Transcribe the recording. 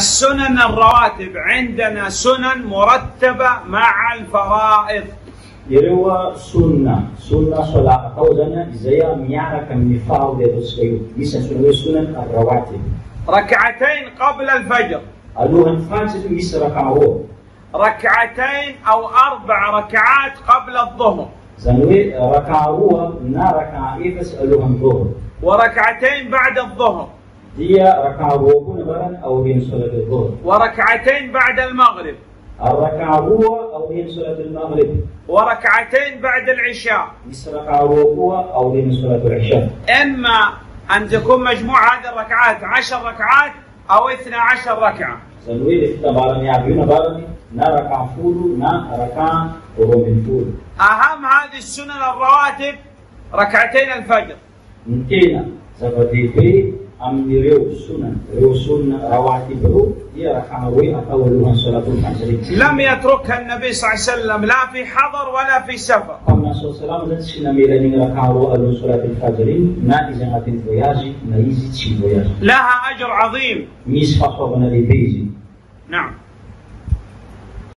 السنن الرواتب. عندنا سنن مرتبة مع الفرائض. يروى سنة. سنة صلاة. قوزنا إزايا ميارة كم نفاو ديدو سيو ليس سنة سنن الرواتب. ركعتين قبل الفجر. ألوهن فانسة ليس ركعوه ركعتين أو أربع ركعات قبل الظهر. زنوي ركعوه نا ركعيفس ألوهن ظهر. وركعتين بعد الظهر. Raka roa koa nabarana aorian'ny salat dhuhr. وركعتين بعد المغرب. الركعة روى أو هي صلاة المغرب. وركعتين بعد العشاء. ركعة روى أو هي صلاة العشاء؟ إما أن تكون مجموع هذه الركعات عشر ركعات أو اثنا عشر ركعة. زنوي استبارني عبيون بارني نا ركعة فولو نا ركعة رومن فولو أهم هذه السنن الرواتب ركعتين الفجر. نتينا زبدي في هي صلاة الفجر لم يتركها النبي صلى الله عليه وسلم لا في حضر ولا في سفر. صلى الله عليه وسلم لن صلاة الفجر نا إذا فياجي فياجي لها أجر عظيم ميس نعم